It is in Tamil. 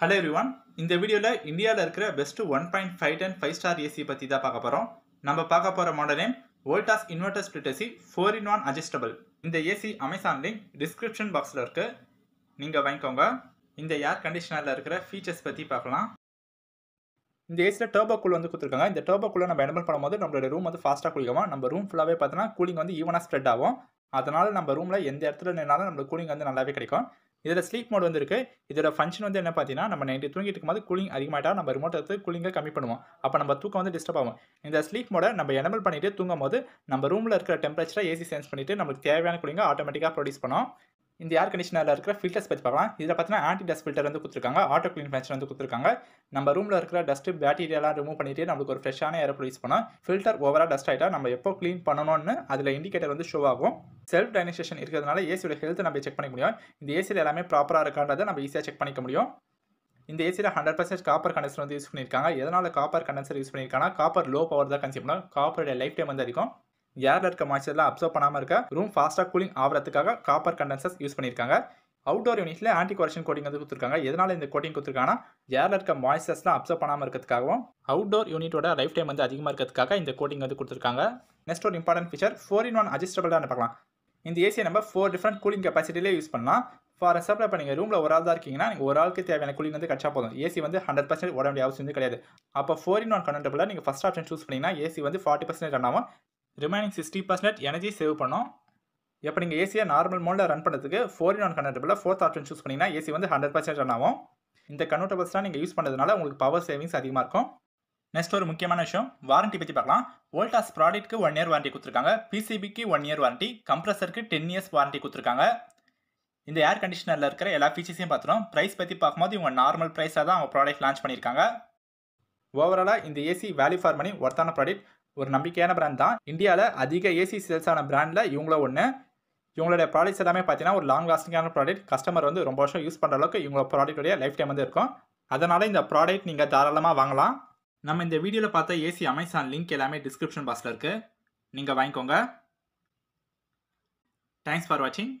ஹலோ எவ்ரிவான் இந்த வீடியோவில் இந்தியாவில் இருக்கிற best one point five ton five star AC பற்றி தான் பார்க்க போகிறோம் நம்ம பார்க்க போகிற model name Voltas inverter split AC four in one adjustable இந்த ஏசி அமேசான் லிங்க் டிஸ்கிரிப்ஷன் பாக்ஸில் இருக்குது நீங்கள் வாங்கிக்கோங்க. இந்த ஏர் கண்டிஷனரில் இருக்கிற ஃபீச்சர்ஸ் பற்றி பார்க்கலாம். இந்த ஏசியில் டர்போ கூல் வந்து கொடுத்துருக்காங்க. இந்த டர்போ கூலை நம்ம எனபிள் பண்ணும்போது நம்மளோட ரூம் வந்து ஃபாஸ்ட்டாக குளிக்குமா நம்ம ரூம் ஃபுல்லாகவே பார்த்தோன்னா கூலிங் வந்து ஈவனாக ஸ்ப்ரெட் ஆகும். அதனால் நம்ம ரூமில் எந்த இடத்துல நின்னாலும் நம்மளுக்கு கூலிங் வந்து நல்லாவே கிடைக்கும். இதில் ஸ்லீப் மோட் வந்து இருக்குது இதோட ஃபங்க்ஷன் வந்து என்ன பார்த்தீங்கன்னா நம்ம நைட்டு தூங்கிட்டு இருக்கும்போது கூலிங் அதிகமாகிட்டா நம்ம ரிமோட் எடுத்து கூலிங்கை கம்மி பண்ணுவோம். அப்போ நம்ம தூக்கம் வந்து டிஸ்டர்ப் ஆகும். இந்த ஸ்லீப் மோடை நம்ம எனபிள் பண்ணிவிட்டு தூங்கும் போது நம்ம ரூமில் இருக்கிற டெம்பரேச்சரை ஏசி சென்ஸ் பண்ணிவிட்டு நமக்கு தேவையான கூலிங்கை ஆட்டோமேட்டிக்காக ப்ரொடியூஸ் பண்ணோம் இந்த ஏர் கண்டிஷனரில் இருக்கிற ஃபில்டர்ஸ் பற்றி பார்க்கலாம். இதில் பார்த்தீங்கன்னா ஆன்டி டஸ்ட் ஃபில்டர் வந்து கொடுத்துருக்காங்க. ஆட்டோ க்ளீன் ஃபங்க்ஷன் வந்து கொடுத்துருக்காங்க. நம்ம ரூமில் இருக்கிற டஸ்ட்டு பேக்டீரியாலாம் ரிமூவ் பண்ணிட்டு நம்மளுக்கு ஒரு ஃப்ரெஷ்ஷான ஏர் ப்ரொடியூஸ் பண்ணோம். ஃபில்டர் ஓவராக டஸ்ட் ஆகிட்டா நம்ம எப்போ க்ளீன் பண்ணணும்னு அதில் இண்டிகேட்டர் வந்து ஷோ ஆகும். செல்ஃப் டைனிசேஷன் இருக்கிறதுனால ஏசியோட ஹெல்த் நம்ம செக் பண்ணிக்க முடியும். இந்த ஏசியில் எல்லாமே ப்ராப்பராக இருக்கான்றதை நம்ம ஈஸியாக செக் பண்ணிக்க முடியும். இந்த ஏசியில் ஹண்ட்ரட் பர்சன்ட் காப்பர் கண்டென்சர் வந்து யூஸ் பண்ணியிருக்காங்க. எதனால் காப்பர் கண்டென்சர் யூஸ் பண்ணியிருக்காங்கன்னா காப்பர் லோ பவர் தான் கன்சியூம் பண்ணும். காப்பருடைய லைஃப் டைம் வந்து அதிகம். ஏர்ல இருக்க மாய்ச்சர்லாம் அப்சர்வ் பண்ணாமல் இருக்க ரூம் ஃபாஸ்ட்டாக கூலிங் ஆகிறதுக்காக காப்பர் கண்டென்சர்ஸ் யூஸ் பண்ணியிருக்காங்க. அவுட்டோர் யூனிட்டில் ஆன்டி கொரஷன் கோட்டிங் வந்து கொடுத்துருக்காங்க. எதனால இந்த கோட்டிங் கொடுத்துருக்காங்கன்னா ஏர்ல இருக்க மாய்ச்சர்ஸ்லாம் அப்சர்வ் பண்ணாமல் இருக்கிறதுக்காகவும் அவுட்டோர் யூனிட்டோட லைஃப் டைம் வந்து அதிகமாக இருக்கிறதுக்காக இந்த கோட்டிங் வந்து கொடுத்துருக்காங்க. நெக்ஸ்ட் ஒரு important feature four in one அட்ஜஸ்டபிளாக பார்க்கலாம். இந்த ஏசியை நம்ம ஃபோர் டிஃப்ரெண்ட் கூலிங் கெப்பாசிட்டிலே யூஸ் பண்ணலாம். ஃபார் எக்ஸாம்பிள் இப்போ நீங்கள் ரூமில் ஒரு ஆள் தான் இருக்கீங்கன்னா நீங்கள் ஒரு ஆளுக்கு தேவையான கூலிங் வந்து கிடச்சா போதும். ஏசி வந்து ஹண்ட்ரட் பர்சன்ட் ஓட வேண்டிய அவசியம் வந்து கிடையாது. அப்போ ஃபோர் இன் ஒன் கண்டபிளாக நீங்கள் ஃபஸ்ட் ஆப்ஷன் சூஸ் பண்ணிங்கன்னா ஏசி வந்து ஃபார்ட்டி பர்சன்ட் ரன் ஆகும். Remaining sixty percent energy save பண்ணோம். இப்போ நீங்கள் ஏசியை நார்மல் மோடில் ரன் பண்ணுறதுக்கு ஃபோர் இன் ஒன் கன்வெர்டபுளில் ஃபோர்த் ஆப்ஷன் சூஸ் பண்ணிங்கன்னா ஏசி வந்து ஹண்ட்ரட் பர்சன்ட் ரன் ஆகும். இந்த கன்வெர்டபுள்ஸ்லாம் நீங்கள் யூஸ் பண்ணுறதுனால உங்களுக்கு பவர் சேவிங்ஸ் அதிகமாக இருக்கும். நெக்ஸ்ட் ஒரு முக்கியமான விஷயம் வாரண்டி பற்றி பார்க்கலாம். வோல்டாஸ் ப்ராடக்ட்க்கு ஒன் இயர் வாரண்டி கொடுத்துருக்காங்க. பிசிபிக்கு ஒன் இயர் வாரண்டி கம்ப்ரஸருக்கு டென் இயர்ஸ் வாரண்டி கொடுத்துருக்காங்க. இந்த ஏர் கண்டிஷனரில் இருக்கிற எல்லா ஃபீச்சர்ஸையும் பார்த்துரும் ப்ரைஸ் பற்றி பார்க்கும்போது இவங்க நார்மல் ப்ரைஸாக தான் அவங்க ப்ராடக்ட் லான்ச் பண்ணியிருக்காங்க. ஓவராலாக இந்த ஏசி வேல்யூ ஃபார் மணி ஒர்த்தான ப்ராடக்ட் ஒரு நம்பிக்கையான பிராண்ட் தான். இந்தியாவில் அதிக ஏசி சேல்ஸ் ஆன பிராண்டில் இவங்கள ஒன்று இவங்களுடைய ப்ராடக்ட்ஸ் எல்லாமே பார்த்தீங்கன்னா ஒரு லாங் லாஸ்டிங்கான ப்ராடக்ட் கஸ்டமர் வந்து ரொம்ப வருஷம் யூஸ் பண்ணுற அளவுக்கு இவங்களோட ப்ராடக்ட்டுடைய லைஃப் டைம் வந்து இருக்கும். அதனால் இந்த ப்ராடக்ட் நீங்கள் தாராளமாக வாங்கலாம். நம்ம இந்த வீடியோவில் பார்த்த ஏசி அமேசான் லிங்க் எல்லாமே டிஸ்கிரிப்ஷன் பாக்ஸில் இருக்குது நீங்கள் வாங்கிக்கோங்க. தேங்க்ஸ் ஃபார் வாட்சிங்